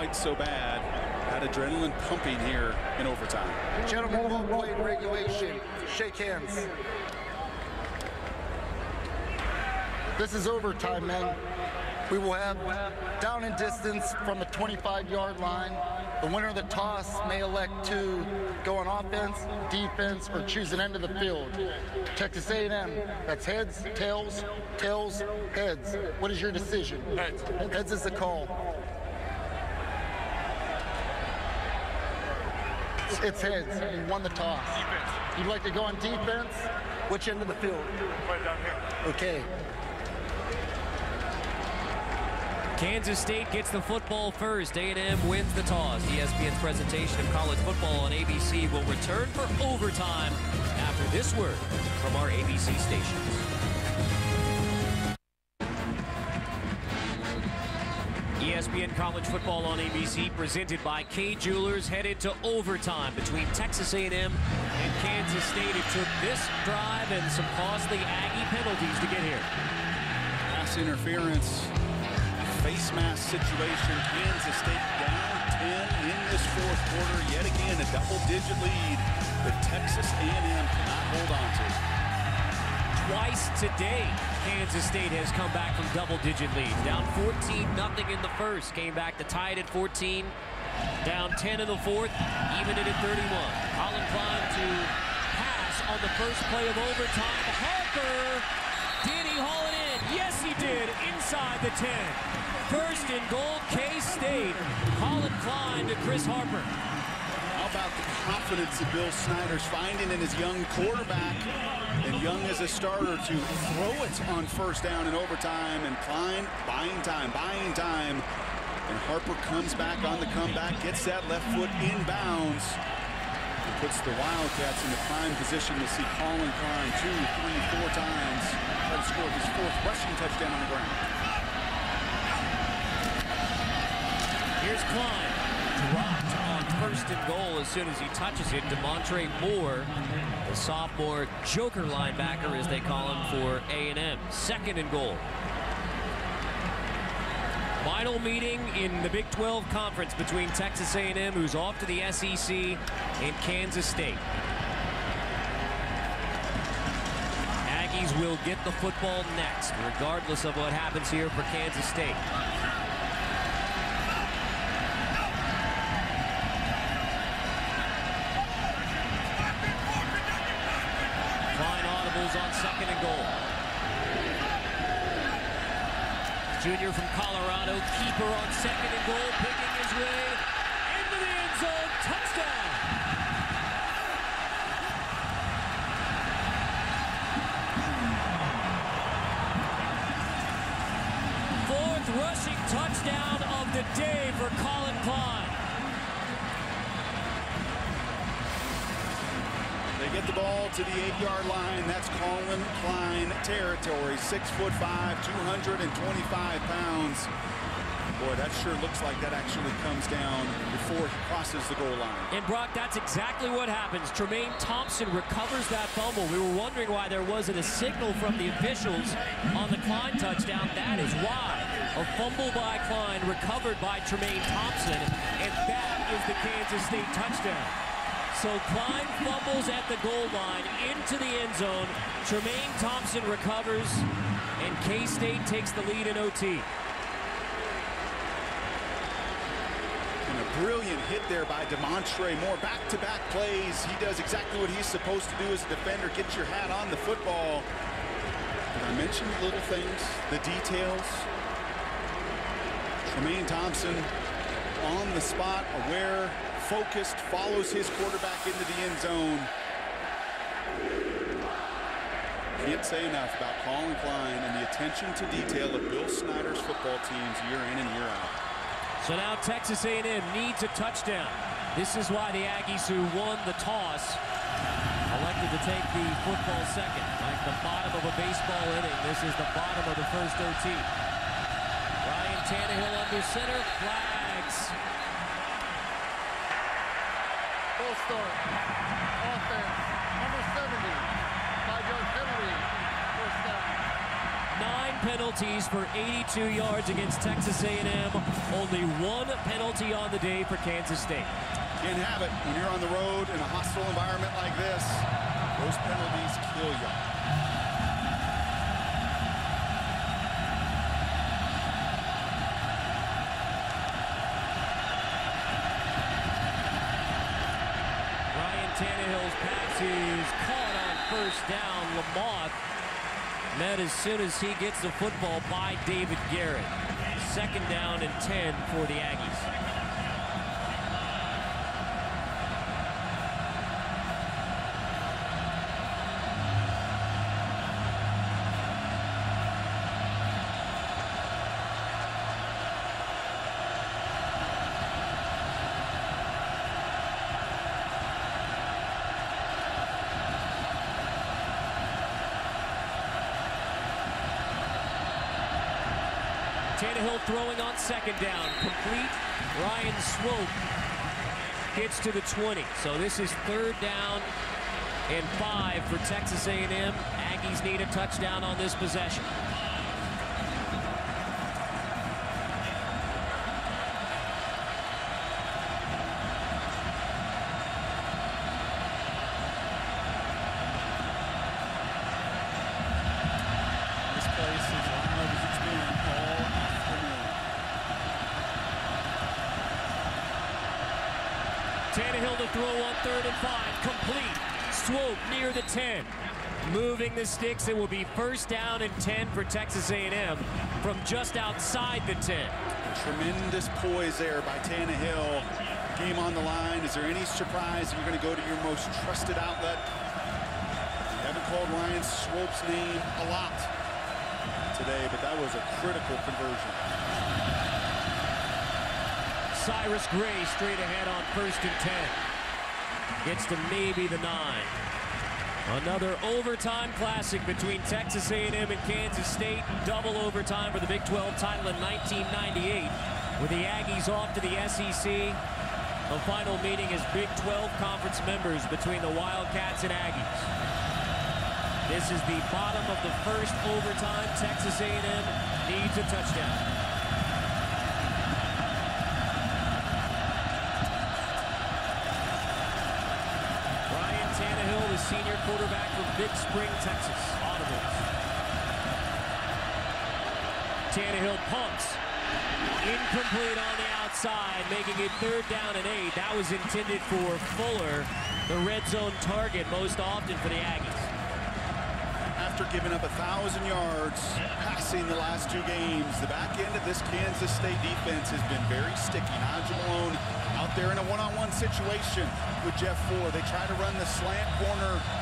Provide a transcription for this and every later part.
quite so bad. That adrenaline pumping here in overtime. Gentlemen, well played regulation. Shake hands. This is overtime, men. We will have down and distance from the 25-yard line. The winner of the toss may elect to go on offense, defense, or choose an end of the field. Texas A&M, that's heads, tails, tails, heads. What is your decision? Heads. Heads is the call. It's heads. He won the toss. Defense. You'd like to go on defense? Which end of the field? Right down here. Okay. Kansas State gets the football first. A&M wins the toss. ESPN's presentation of college football on ABC will return for overtime after this word from our ABC stations. ESPN College Football on ABC presented by Kay Jewelers headed to overtime between Texas A&M and Kansas State. It took this drive and some costly Aggie penalties to get here. Pass interference, face mask situation. Kansas State down 10 in this fourth quarter. Yet again, a double-digit lead that Texas A&M cannot hold on to. Twice today, Kansas State has come back from double-digit leads. Down 14 nothing in the first. Came back to tie it at 14. Down 10 in the fourth. Even it at 31. Collin Klein to pass on the first play of overtime. Harper. Did he haul it in? Yes, he did. Inside the 10. First in goal, K-State. Collin Klein to Chris Harper. About the confidence that Bill Snyder's finding in his young quarterback? And Young as a starter to throw it on first down in overtime. And Klein buying time, buying time. And Harper comes back on the comeback, gets that left foot inbounds. And puts the Wildcats in the prime position to see Collin Klein two, three, four times. Try to score his fourth rushing touchdown on the ground. Here's Klein. On first and goal as soon as he touches it. Damontre Moore, the sophomore joker linebacker, as they call him for A&M. Second and goal. Final meeting in the Big 12 Conference between Texas A&M, who's off to the SEC, and Kansas State. Aggies will get the football next, regardless of what happens here for Kansas State. Klein audibles on second and goal. Junior from Colorado, keeper on second and goal, picking his way into the end zone, touchdown. Fourth rushing touchdown of the day for Collin Klein. They get the ball to the eight-yard line. That's Collin Klein territory. Six foot five, 225 pounds. Boy, that sure looks like that actually comes down before he crosses the goal line. And Brock, that's exactly what happens. Tramaine Thompson recovers that fumble. We were wondering why there wasn't a signal from the officials on the Klein touchdown. That is why. A fumble by Klein, recovered by Tramaine Thompson, and that is the Kansas State touchdown. So Klein fumbles at the goal line into the end zone. Tramaine Thompson recovers, and K-State takes the lead in OT. And a brilliant hit there by Damontre Moore. Back-to-back plays. He does exactly what he's supposed to do as a defender. Get your hat on the football. Did I mention the little things, the details? Tramaine Thompson on the spot, aware, focused, follows his quarterback into the end zone. Can't say enough about Collin Klein and the attention to detail of Bill Snyder's football teams year in and year out. So now Texas A&M needs a touchdown. This is why the Aggies who won the toss elected to take the football second. Like the bottom of a baseball inning, this is the bottom of the first OT. Ryan Tannehill under center, flags. Full start. Offense. Number 70. Five-yard penalty. First down. Nine penalties for 82 yards against Texas A&M. Only one penalty on the day for Kansas State. Can't have it when you're on the road in a hostile environment like this. Those penalties kill you. Ryan Tannehill's pass is caught on first down. Lamothe met as soon as he gets the football by David Garrett. Second down and 10 for the Aggies. Tannehill throwing on second down. Complete. Ryan Swope gets to the 20. So this is third down and five for Texas A&M. Aggies need a touchdown on this possession. near the 10. Moving the sticks, it will be first down and 10 for Texas A&M from just outside the 10. Tremendous poise there by Tannehill. Game on the line. Is there any surprise you're going to go to your most trusted outlet? You haven't called Ryan Swope's name a lot today, but that was a critical conversion. Cyrus Gray straight ahead on first and 10. Gets to maybe the nine. Another overtime classic between Texas A&M and Kansas State. Double overtime for the Big 12 title in 1998. With the Aggies off to the SEC. The final meeting is Big 12 conference members between the Wildcats and Aggies. This is the bottom of the first overtime. Texas A&M needs a touchdown. senior quarterback from Big Spring, Texas. Audibles. Tannehill pumps. Incomplete on the outside, making it third down and eight. That was intended for Fuller, the red zone target most often for the Aggies. After giving up a 1,000 yards passing the last two games, the back end of this Kansas State defense has been very sticky. Nigel Malone out there in a one-on-one -on -one situation with Jeff Fuller. They try to run the slant corner.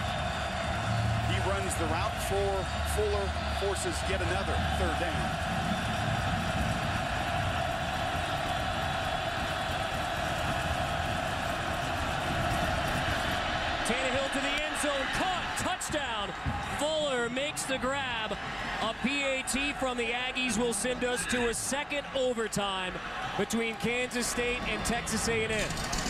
Runs the route for Fuller, forces yet another third down. Tannehill to the end zone, caught, touchdown. Fuller makes the grab. A PAT from the Aggies will send us to a second overtime between Kansas State and Texas A&M.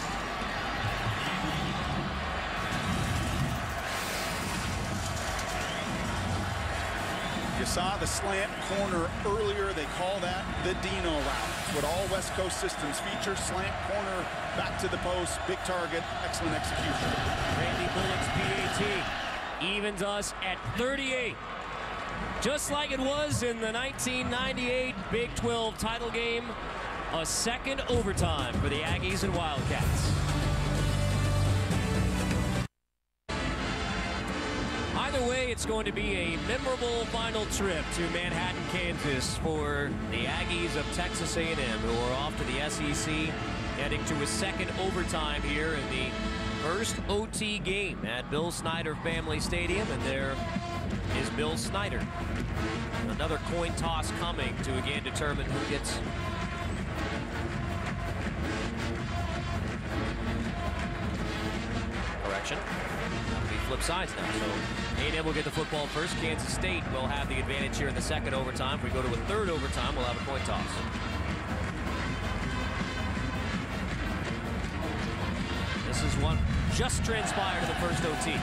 Saw the slant corner earlier. They call that the Dino route. What all West Coast systems feature. Slant corner, back to the post, big target, excellent execution. Randy Bullock's PAT evens us at 38. Just like it was in the 1998 Big 12 title game, a second overtime for the Aggies and Wildcats. It's going to be a memorable final trip to Manhattan, Kansas for the Aggies of Texas A&M, who are off to the SEC, heading to a second overtime here in the first OT game at Bill Snyder Family Stadium, and there is Bill Snyder. Another coin toss coming to again determine who gets correction. Flip sides now. So A&M will get the football first. Kansas State will have the advantage here in the second overtime. If we go to a third overtime, we'll have a coin toss. This is one just transpired in the first OT. Come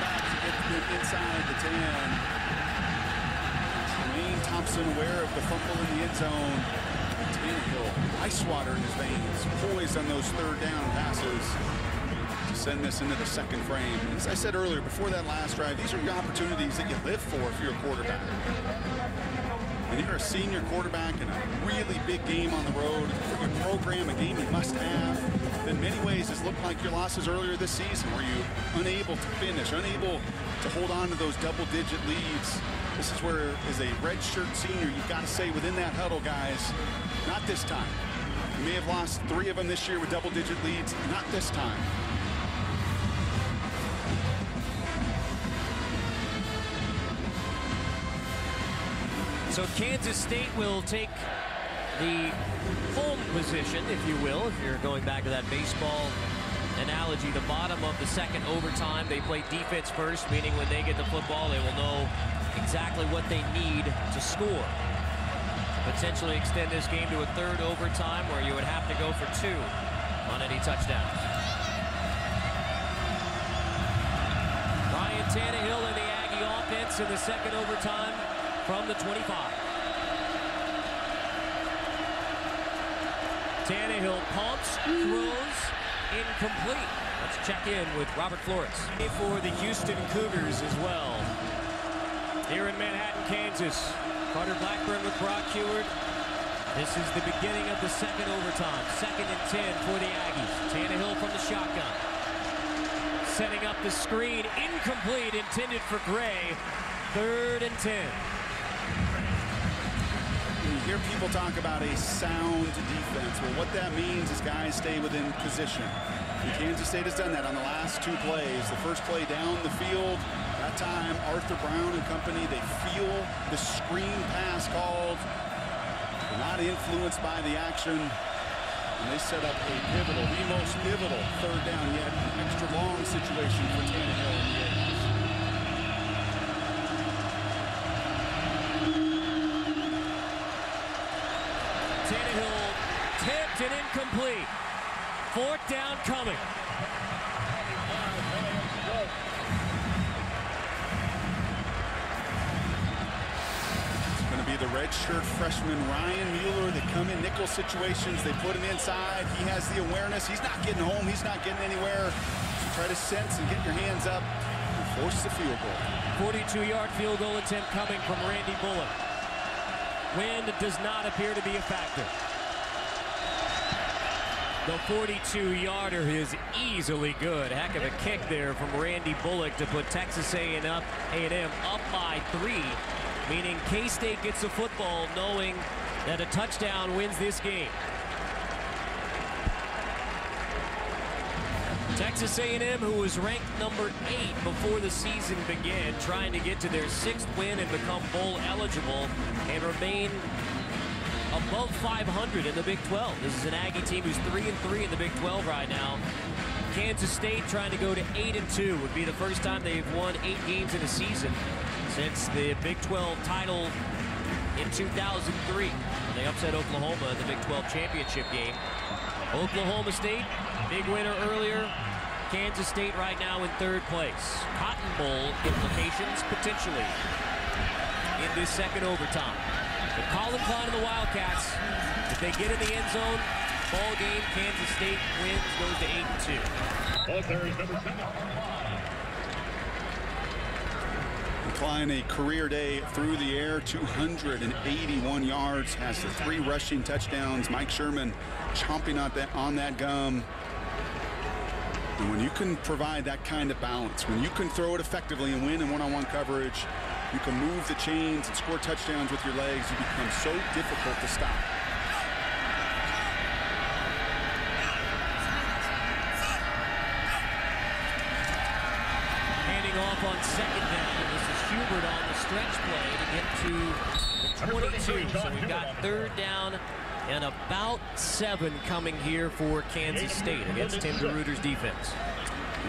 back to get the inside the 10. Tramaine Thompson aware of the fumble in the end zone. Tannehill, ice water in his veins, poised on those third down passes send this into the second frame. As I said earlier, before that last drive, these are the opportunities that you live for if you're a quarterback. And you're a senior quarterback in a really big game on the road for your program, a game you must have. In many ways, it's looked like your losses earlier this season where you unable to finish, unable to hold on to those double-digit leads. This is where, as a redshirt senior, you've got to say within that huddle, guys, not this time. You may have lost three of them this year with double-digit leads, not this time. So Kansas State will take the home position, if you will, if you're going back to that baseball analogy, the bottom of the second overtime. They play defense first, meaning when they get the football, they will know exactly what they need to score. Potentially extend this game to a third overtime where you would have to go for two on any touchdown. Ryan Tannehill and the Aggie offense in the second overtime from the 25. Tannehill pumps, throws, incomplete. Let's check in with Robert Flores. For the Houston Cougars as well. Here in Manhattan, Kansas. Carter Blackburn with Brock Huard. This is the beginning of the second overtime. Second and 10 for the Aggies. Tannehill from the shotgun. Setting up the screen. Incomplete. Intended for Gray. Third and 10 hear people talk about a sound defense. Well, what that means is guys stay within position. And Kansas State has done that on the last two plays. The first play down the field, that time Arthur Brown and company, they feel the screen pass called. They're not influenced by the action. And they set up a pivotal, the most pivotal third down yet, extra long situation for Tannehill in the incomplete. Fourth down coming. It's going to be the redshirt freshman Ryan Mueller. They come in nickel situations. They put him inside. He has the awareness. He's not getting home. He's not getting anywhere. So try to sense and get your hands up and force the field goal. 42-yard field goal attempt coming from Randy Bullock. Wind does not appear to be a factor. The 42-yarder is easily good. Heck of a kick there from Randy Bullock to put Texas A&M up by three, meaning K-State gets the football knowing that a touchdown wins this game. Texas A&M, who was ranked number eight before the season began, trying to get to their sixth win and become bowl eligible and remain above 500 in the Big 12. This is an Aggie team who's 3 and 3 in the Big 12 right now. Kansas State trying to go to 8 and 2 would be the first time they've won eight games in a season since the Big 12 title in 2003 when they upset Oklahoma in the Big 12 championship game. Oklahoma State, big winner earlier. Kansas State right now in third place. Cotton Bowl implications potentially in this second overtime. But Collin Klein and the Wildcats, if they get in the end zone, ball game, Kansas State wins, goes to 8 and 2. Ball number seven. A career day through the air, 281 yards, has the three rushing touchdowns. Mike Sherman chomping on that, on that gum. And when you can provide that kind of balance, when you can throw it effectively and win in one-on-one -on -one coverage, you can move the chains and score touchdowns with your legs. You become so difficult to stop. Handing off on second down. This is Hubert on the stretch play to get to the 22. So we've got third down and about seven coming here for Kansas State against Tim DeRuyter's defense.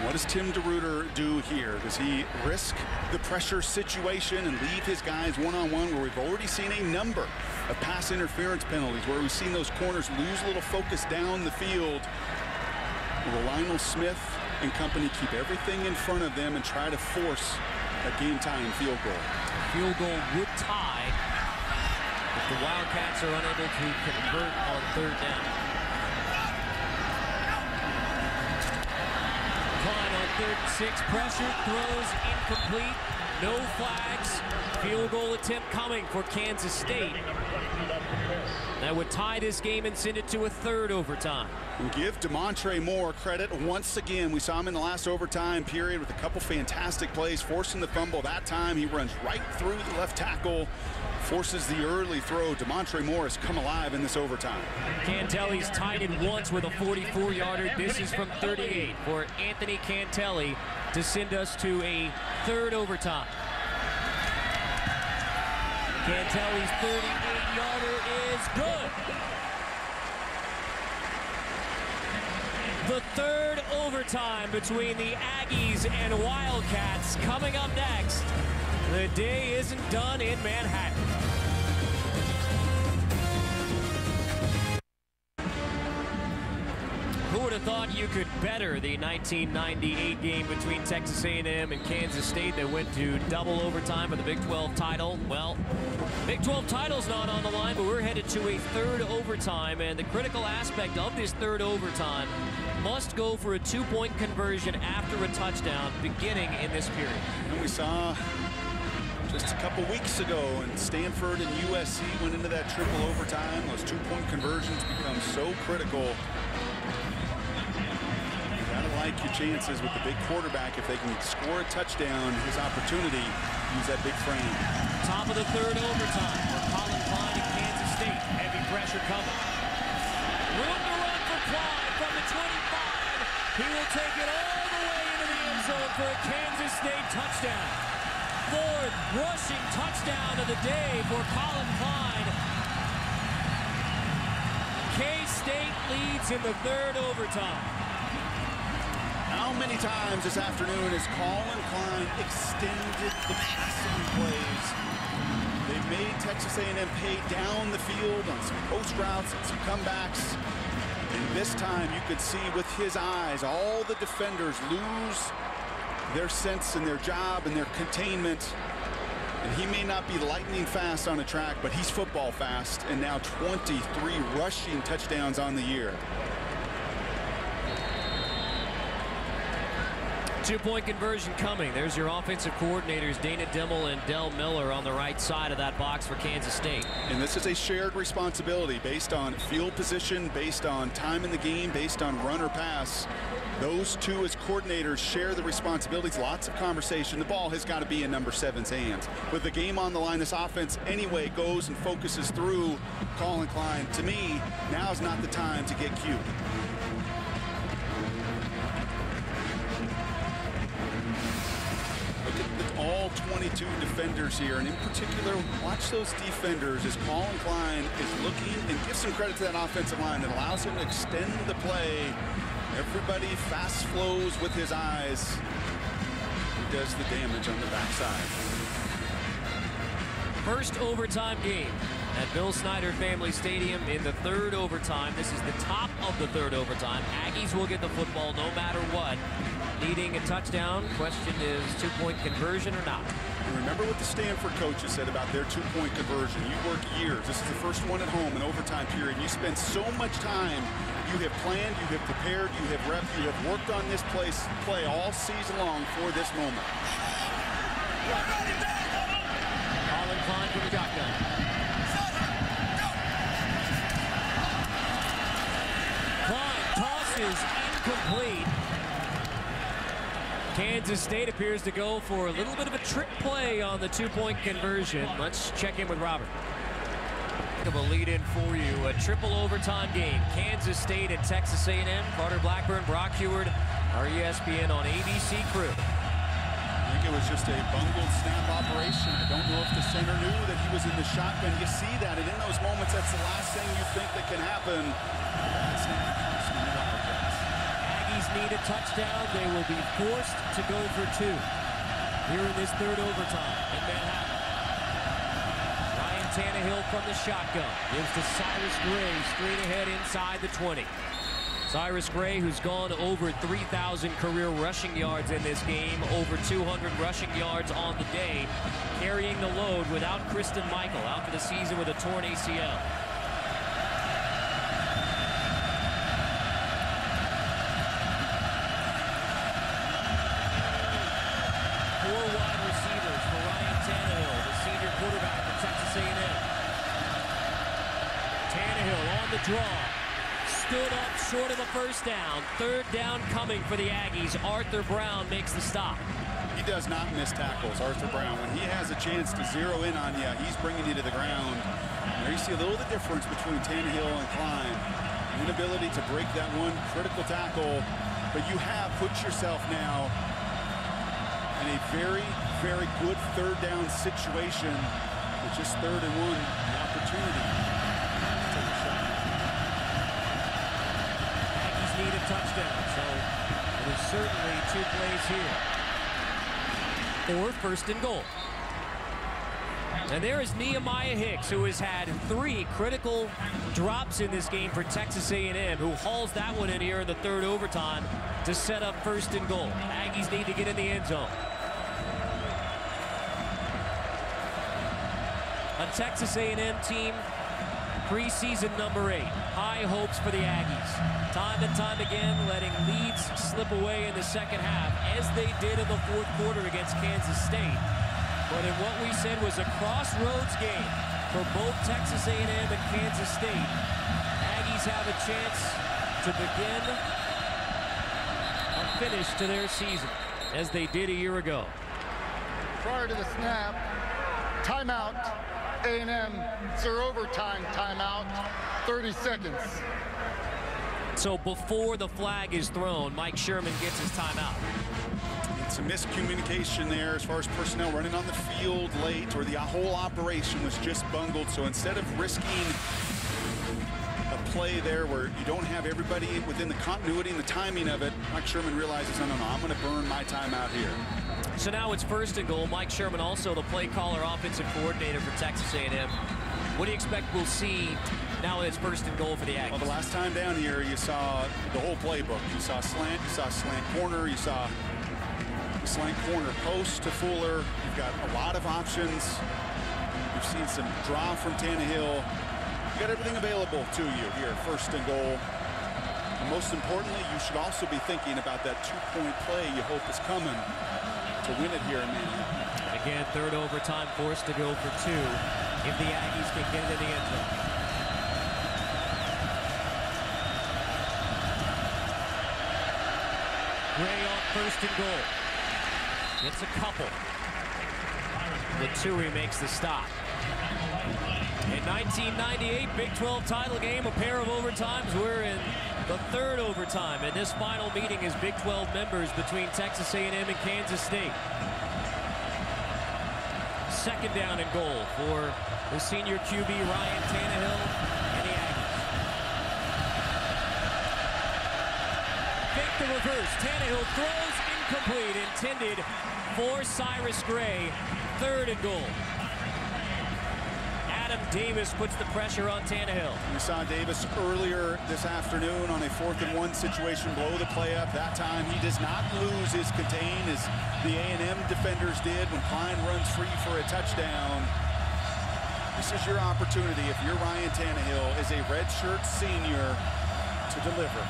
What does Tim DeRuyter do here? Does he risk the pressure situation and leave his guys one-on-one -on -one where we've already seen a number of pass interference penalties where we've seen those corners lose a little focus down the field? Will Lionel Smith and company keep everything in front of them and try to force a game-tying field goal. Field goal would tie if the Wildcats are unable to convert on third down. Klein on third and six, pressure, throws incomplete, no flags. Field goal attempt coming for Kansas State. That would tie this game and send it to a third overtime. And give Damontre Moore credit once again. We saw him in the last overtime period with a couple fantastic plays, forcing the fumble. That time he runs right through the left tackle, forces the early throw. Damontre Moore has come alive in this overtime. Cantele's tied it once with a 44-yarder. This is from 38 for Anthony Cantele to send us to a third overtime. Cantele's 38-yarder is good. The third overtime between the Aggies and Wildcats coming up next. The day isn't done in Manhattan. Thought you could better the 1998 game between Texas A&M and Kansas State that went to double overtime for the Big 12 title? Well, Big 12 title's not on the line, but we're headed to a third overtime, and the critical aspect of this third overtime must go for a two-point conversion after a touchdown beginning in this period. And we saw just a couple weeks ago, and Stanford and USC went into that triple overtime. Those two-point conversions become so critical chances with the big quarterback if they can score a touchdown, his opportunity, use that big frame. Top of the third overtime for Collin Klein in Kansas State. Heavy pressure coming. Room to run for Klein from the 25. He will take it all the way into the end zone for a Kansas State touchdown. Fourth rushing touchdown of the day for Collin Klein. K-State leads in the third overtime. How many times this afternoon has Collin Klein extended the passing plays? They've made Texas A&M pay down the field on some post routes and some comebacks. And this time you could see with his eyes all the defenders lose their sense and their job and their containment. And he may not be lightning fast on a track, but he's football fast. And now 23 rushing touchdowns on the year. Two-point conversion coming. There's your offensive coordinators, Dana Dimel and Del Miller on the right side of that box for Kansas State. And this is a shared responsibility based on field position, based on time in the game, based on run or pass. Those two as coordinators share the responsibilities. Lots of conversation. The ball has got to be in number seven's hands. With the game on the line, this offense anyway goes and focuses through Collin Klein. To me, now is not the time to get cute. 22 defenders here. And in particular, watch those defenders as Collin Klein is looking and give some credit to that offensive line that allows him to extend the play. Everybody fast flows with his eyes. He does the damage on the backside. First overtime game at Bill Snyder Family Stadium in the third overtime. This is the top of the third overtime. Aggies will get the football no matter what needing a touchdown. Question is two-point conversion or not. Remember what the Stanford coaches said about their two-point conversion. You work years. This is the first one at home in overtime period. You spend so much time. You have planned, you have prepared, you have repped, you have worked on this place, play all season long for this moment. Collin Klein from the shotgun. Klein tosses incomplete. Kansas State appears to go for a little bit of a trick play on the two-point conversion. Let's check in with Robert. Of a lead-in for you, a triple overtime game. Kansas State and Texas A&M. Carter Blackburn, Brock Huard, our ESPN on ABC crew. I think it was just a bungled snap operation. I don't know if the center knew that he was in the shotgun. You see that, and in those moments, that's the last thing you think that can happen. Need a touchdown. They will be forced to go for two here in this third overtime in Manhattan. Ryan Tannehill from the shotgun. Gives to Cyrus Gray straight ahead inside the 20. Cyrus Gray, who's gone over 3,000 career rushing yards in this game, over 200 rushing yards on the day, carrying the load without Christine Michael out for the season with a torn ACL. Four wide receivers for Ryan Tannehill, the senior quarterback for Texas A&M. Tannehill on the draw. Stood up short of the first down. Third down coming for the Aggies. Arthur Brown makes the stop. He does not miss tackles, Arthur Brown. When he has a chance to zero in on you, he's bringing you to the ground. There you see a little the difference between Tannehill and Klein. Inability to break that one critical tackle, but you have put yourself now in a very, very good third down situation with just third and one opportunity. to take a shot. Aggies need a touchdown, so there's certainly two plays here. Or first and goal. And there is Nehemiah Hicks, who has had three critical drops in this game for Texas A&M, who hauls that one in here in the third overtime to set up first and goal. Aggies need to get in the end zone. A Texas A&M team, preseason number eight. High hopes for the Aggies. Time and time again, letting leads slip away in the second half, as they did in the fourth quarter against Kansas State. But in what we said was a crossroads game for both Texas A&M and Kansas State, Aggies have a chance to begin a finish to their season, as they did a year ago. Prior to the snap, timeout, A&M, it's their overtime timeout, 30 seconds. So before the flag is thrown, Mike Sherman gets his timeout. It's a miscommunication there as far as personnel running on the field late, or the whole operation was just bungled. So instead of risking a play there where you don't have everybody within the continuity and the timing of it, Mike Sherman realizes, no, no, no, I'm going to burn my timeout here. So now it's first and goal. Mike Sherman, also the play caller, offensive coordinator for Texas A&M. What do you expect we'll see now that it's first and goal for the Aggies? Well, the last time down here, you saw the whole playbook. You saw slant, you saw slant corner, you saw slant corner post to Fuller. You've got a lot of options. You've seen some draw from Tannehill. You've got everything available to you here, first and goal. And most importantly, you should also be thinking about that two-point play you hope is coming to win it here in Manhattan. Again, third overtime forced to go for two if the Aggies can get into the end zone. Gray on first and goal. Gets a couple. Laturi makes the stop. In 1998 Big 12 title game, a pair of overtimes. We're in the third overtime, in this final meeting is Big 12 members between Texas A&M and Kansas State. Second down and goal for the senior QB Ryan Tannehill and the Aggies. Fake the reverse. Tannehill throws incomplete, intended for Cyrus Gray. Third and goal. Adam Davis puts the pressure on Tannehill. We saw Davis earlier this afternoon on a fourth and one situation blow the play up. That time he does not lose his contain as the A&M defenders did when Klein runs free for a touchdown. This is your opportunity if you're Ryan Tannehill as a redshirt senior to deliver.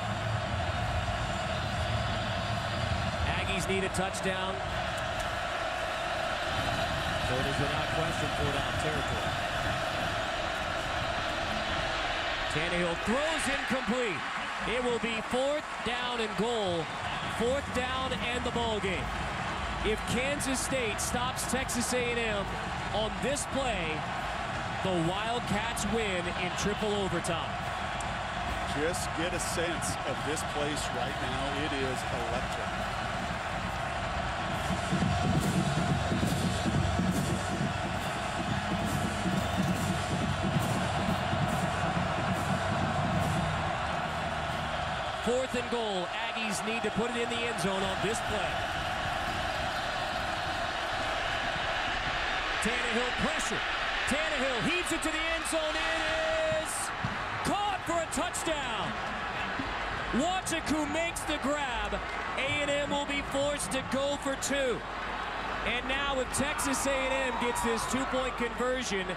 Aggies need a touchdown. So it is without question four down territory. Tannehill throws incomplete. It will be fourth down and goal. Fourth down and the ball game. If Kansas State stops Texas A&M on this play, the Wildcats win in triple overtime. Just get a sense of this place right now. It is electric. To put it in the end zone on this play. Tannehill pressure. Tannehill heaves it to the end zone. It is caught for a touchdown. Nwachukwu makes the grab. A&M will be forced to go for two. And now if Texas A&M gets this two-point conversion,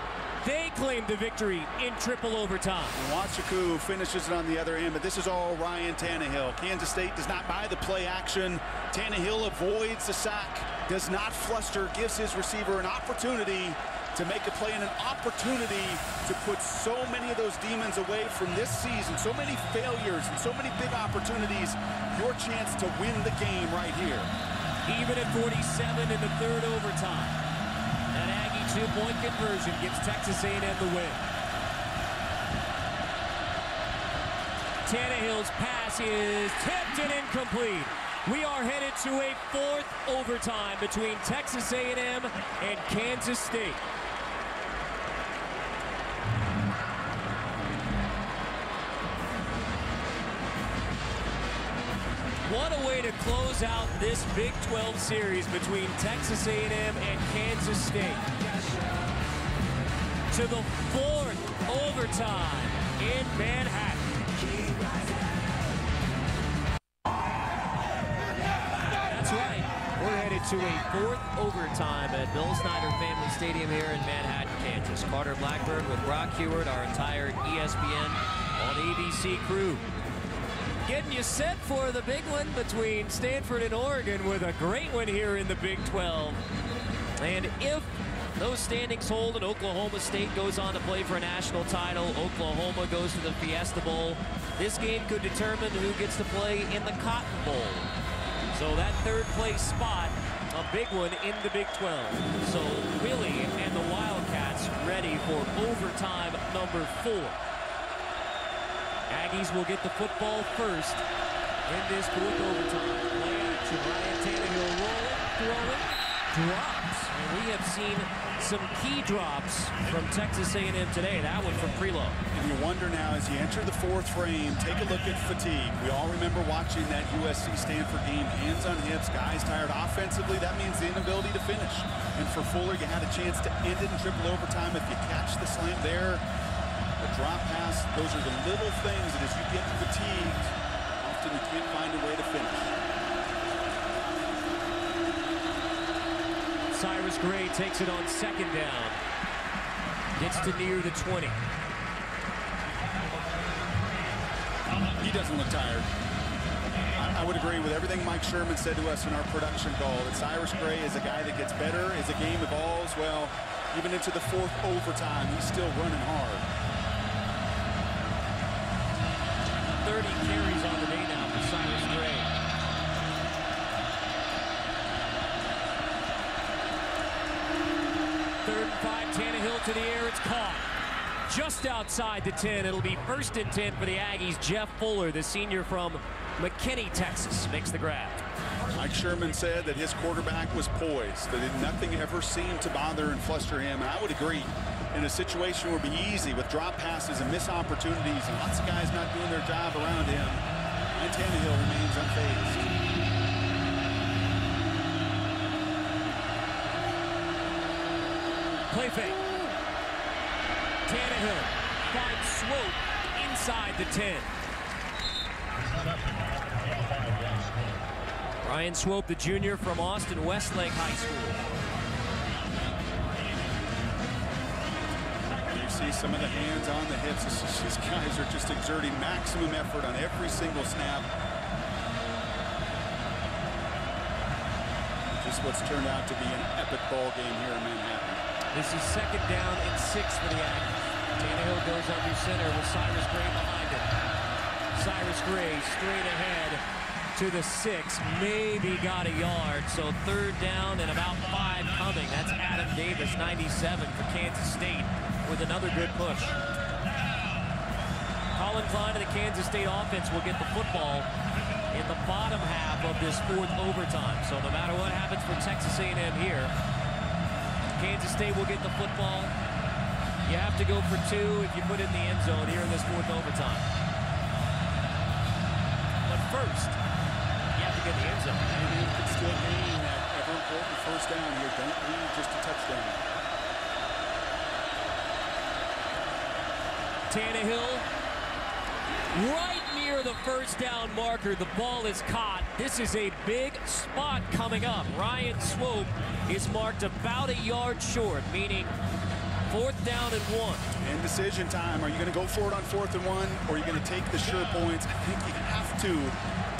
they claim the victory in triple overtime. Nwachukwu finishes it on the other end, but this is all Ryan Tannehill. Kansas State does not buy the play action. Tannehill avoids the sack, does not fluster, gives his receiver an opportunity to make a play and an opportunity to put so many of those demons away from this season. So many failures and so many big opportunities. Your chance to win the game right here. Even at 47 in the third overtime. Two-point conversion gives Texas A&M the win. Tannehill's pass is tipped and incomplete. We are headed to a fourth overtime between Texas A&M and Kansas State. What a way to close out this Big 12 series between Texas A&M and Kansas State. To the fourth overtime in Manhattan. That's right. We're headed to a fourth overtime at Bill Snyder Family Stadium here in Manhattan, Kansas. Carter Blackburn with Brock Huard, our entire ESPN on ABC crew getting you set for the big one between Stanford and Oregon with a great one here in the Big 12. And if those standings hold and Oklahoma State goes on to play for a national title, Oklahoma goes to the Fiesta Bowl, this game could determine who gets to play in the Cotton Bowl. So that third place spot, a big one in the Big 12. So Willie and the Wildcats ready for overtime number four. Aggies will get the football first in this fourth overtime. Play. Ryan Tannehill rolling, throwing, drops. And we have seen some key drops from Texas A&M today. That one from Prelo. And you wonder now, as you enter the fourth frame, take a look at fatigue. We all remember watching that USC-Stanford game, hands on hips, guys tired offensively. That means the inability to finish. And for Fuller, you had a chance to end it in triple overtime. If you catch the slam there, a drop pass, those are the little things that as you get fatigued, often you can't find a way to finish. Cyrus Gray takes it on second down. Gets to near the 20. Uh, he doesn't look tired. I, I would agree with everything Mike Sherman said to us in our production call, that Cyrus Gray is a guy that gets better as the game evolves. Well, even into the fourth overtime, he's still running hard. 30 carries on the day now for Cyrus Gray. Third and five, Tannehill to the air, it's caught. Just outside the 10, it'll be first and 10 for the Aggies. Jeff Fuller, the senior from McKinney, Texas, makes the grab. Mike Sherman said that his quarterback was poised, that nothing ever seemed to bother and fluster him, and I would agree. In a situation where it'd be easy with drop passes and missed opportunities and lots of guys not doing their job around him, and Tannehill remains unfazed. Play fake. Tannehill finds Swope inside the 10. Ryan Swope, the junior from Austin Westlake High School. You see some of the hands on the hips. These guys are just exerting maximum effort on every single snap. Just what's turned out to be an epic ball game here in Manhattan. This is second down and six for the Aggies. Tannehill goes under center with Cyrus Gray behind him. Cyrus Gray straight ahead to the six, maybe got a yard. So third down and about five coming. That's Adam Davis, 97 for Kansas State with another good push. Collin Klein and the Kansas State offense will get the football in the bottom half of this fourth overtime. So no matter what happens for Texas A&M here, Kansas State will get the football. You have to go for two if you put in the end zone here in this fourth overtime. But first, you have to get the end zone. And you could still gain that ever important first down here. Don't need just a touchdown. Tannehill right near the first down marker. The ball is caught. This is a big spot coming up. Ryan Swope is marked about a yard short, meaning fourth down and one. And decision time. Are you going to go for it on fourth and one, or are you going to take the sure points? I think you have to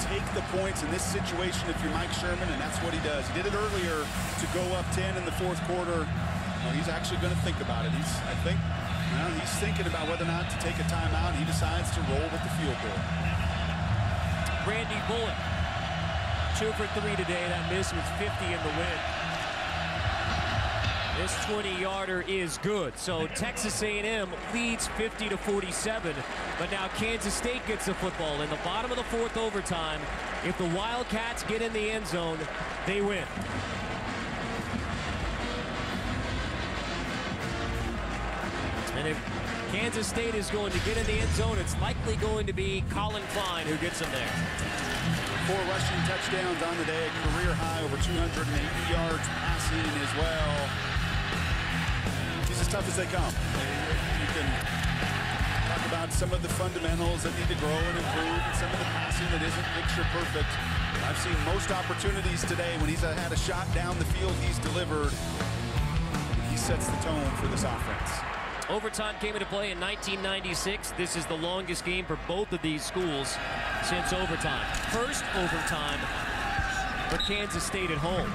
take the points in this situation if you're Mike Sherman, and that's what he does. He did it earlier to go up 10 in the fourth quarter. Well, he's actually going to think about it. He's, I think, well, he's thinking about whether or not to take a timeout. He decides to roll with the field goal. Randy Bullock, two for three today. That miss was 50 in the win. This 20-yarder is good. So Texas A&M leads 50 to 47, but now Kansas State gets the football in the bottom of the fourth overtime. If the Wildcats get in the end zone, they win. And if Kansas State is going to get in the end zone, it's likely going to be Collin Klein who gets them there. Four rushing touchdowns on the day, career high, over 280 yards passing as well. Tough as they come. You can talk about some of the fundamentals that need to grow and improve, and some of the passing that isn't picture perfect. I've seen most opportunities today when he's had a shot down the field, he's delivered. He sets the tone for this offense. Overtime came into play in 1996. This is the longest game for both of these schools since overtime. First overtime for Kansas State at home.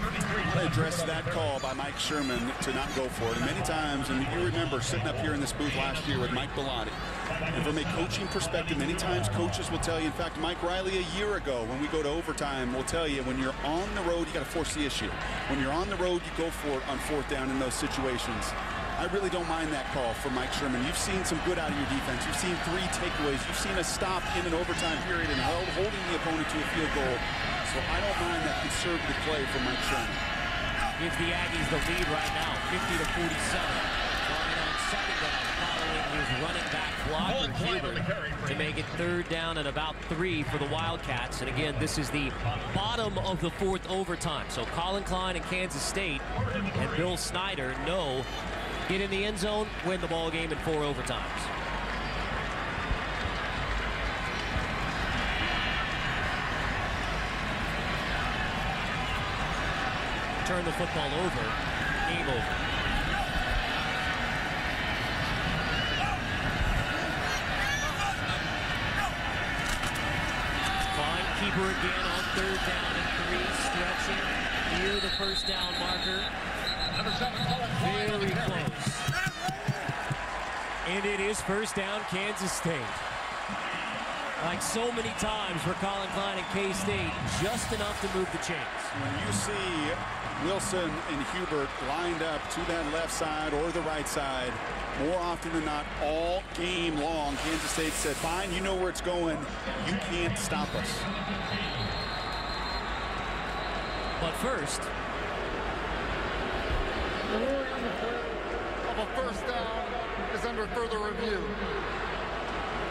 I addressed that call by Mike Sherman to not go for it. And many times, and you remember sitting up here in this booth last year with Mike Bellotti, and from a coaching perspective, many times coaches will tell you, in fact, Mike Riley a year ago when we go to overtime will tell you when you're on the road, you got to force the issue. When you're on the road, you go for it on fourth down in those situations. I really don't mind that call from Mike Sherman. You've seen some good out of your defense. You've seen three takeaways. You've seen a stop in an overtime period and holding the opponent to a field goal. So I don't mind that conservative play from Mike Sherman. Gives the Aggies the lead right now, 50 to 47. Running on second down, following his running back blocker Hubert to make it third down and about three for the Wildcats. And again, this is the bottom of the fourth overtime. So Collin Klein and Kansas State and Bill Snyder know get in the end zone, win the ball game in four overtimes. Turn the football over. Game over. Klein, keeper again on third down and three, stretching near the first down marker. Very close. And it is first down, Kansas State. Like so many times for Collin Klein and K-State, just enough to move the chains. When you see Wilson and Hubert lined up to that left side or the right side, more often than not, all game long, Kansas State said, fine, you know where it's going. You can't stop us. But first, Of a first down is under further review.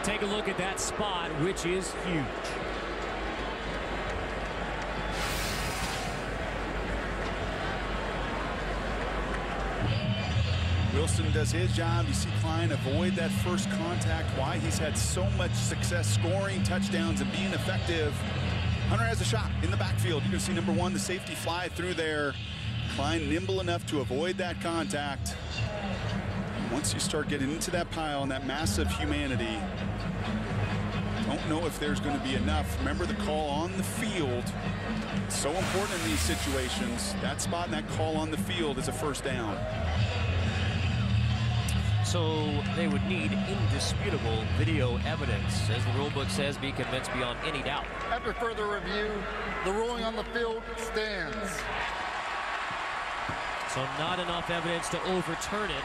Take a look at that spot, which is huge. Wilson does his job. You see Klein avoid that first contact. Why he's had so much success scoring touchdowns and being effective. Hunter has a shot in the backfield. You can see number one, the safety fly through there. Klein nimble enough to avoid that contact. Once you start getting into that pile and that massive humanity, don't know if there's going to be enough. Remember the call on the field. So important in these situations. That spot and that call on the field is a first down. So they would need indisputable video evidence. As the rulebook says, be convinced beyond any doubt. After further review, the ruling on the field stands. So not enough evidence to overturn it.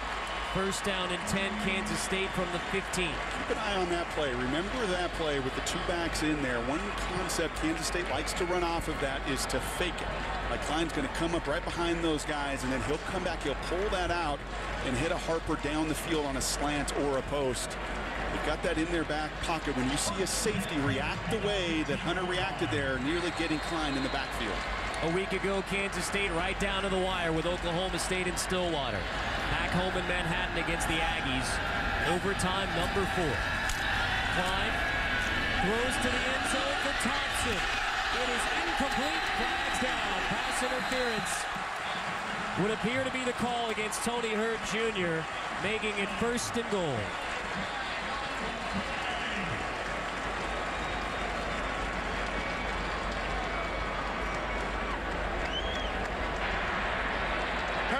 First down and 10, Kansas State from the 15. Keep an eye on that play. Remember that play with the two backs in there. One concept Kansas State likes to run off of that is to fake it. Like Klein's going to come up right behind those guys, and then he'll come back, he'll pull that out and hit a Harper down the field on a slant or a post. They've got that in their back pocket. When you see a safety react the way that Hunter reacted there, nearly getting Klein in the backfield. A week ago, Kansas State right down to the wire with Oklahoma State in Stillwater. Back home in Manhattan against the Aggies. Overtime number four. Klein Throws to the end zone for Thompson. It is incomplete. Flags down. Pass interference. Would appear to be the call against Tony Hurd Jr., making it first and goal.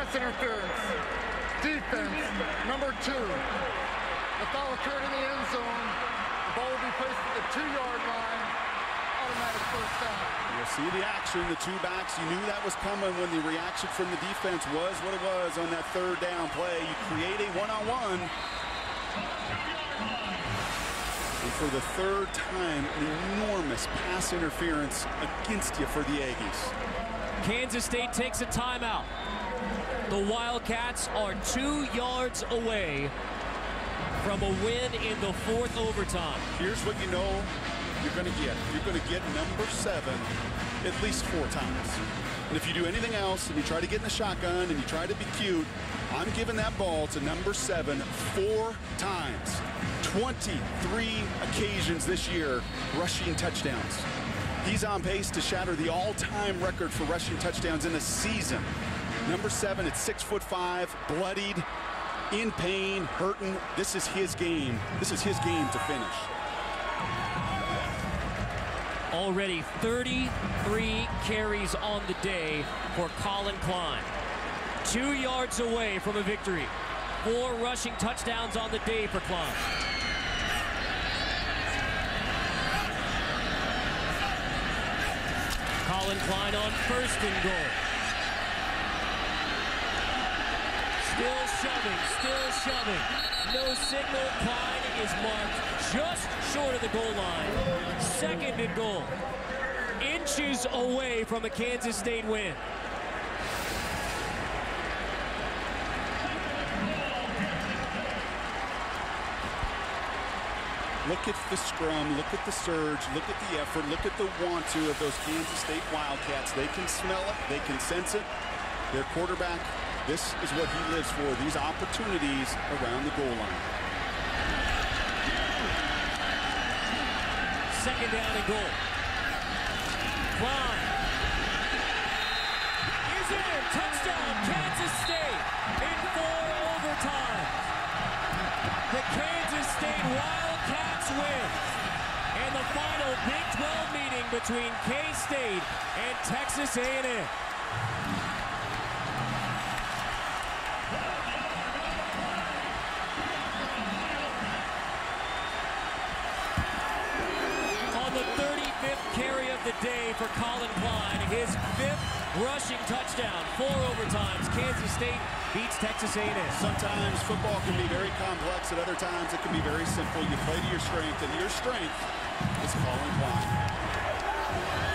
Pass interference. Defense, number two. The foul occurred in the end zone. The ball will be placed at the two-yard line. Automatic first down. You'll see the action, the two backs. You knew that was coming when the reaction from the defense was what it was on that third down play. You create a one-on-one. And for the third time, an enormous pass interference against you for the Aggies. Kansas State takes a timeout. The Wildcats are two yards away from a win in the fourth overtime. Here's what you know you're going to get. You're going to get number seven at least four times. And if you do anything else and you try to get in the shotgun and you try to be cute, I'm giving that ball to number seven four times. 23 occasions this year rushing touchdowns. He's on pace to shatter the all-time record for rushing touchdowns in a season. Number seven at six foot five, bloodied, in pain, hurting. This is his game. This is his game to finish. Already 33 carries on the day for Collin Klein. Two yards away from a victory. Four rushing touchdowns on the day for Klein. Collin Klein on first and goal. Still still shoving. No signal. Klein is marked just short of the goal line. Second and goal. Inches away from a Kansas State win. Look at the scrum, look at the surge, look at the effort, look at the want to of those Kansas State Wildcats. They can smell it, they can sense it. Their quarterback, this is what he lives for, these opportunities around the goal line. Second down and goal. Klein. Is in. Touchdown, Kansas State in four overtime. The Kansas State Wildcats win. And the final Big 12 meeting between K-State and Texas A&M. On the 35th carry of the day for Collin Klein, his fifth rushing touchdown, four overtimes. Kansas State beats Texas A&M. Sometimes football can be very complex, at other times it can be very simple. You play to your strength, and your strength is Collin Klein.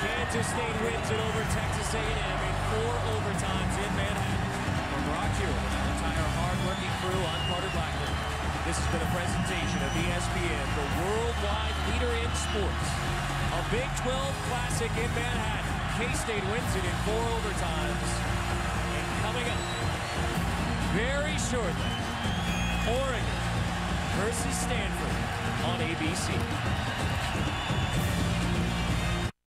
Kansas State wins it over Texas A&M in four overtimes in Manhattan. From Brock Huard and our entire hard-working crew, I'm Carter Blackburn. This has been a presentation of ESPN, the worldwide leader in sports. A Big 12 Classic in Manhattan. K-State wins it in four overtimes. And coming up very shortly, Oregon versus Stanford on ABC.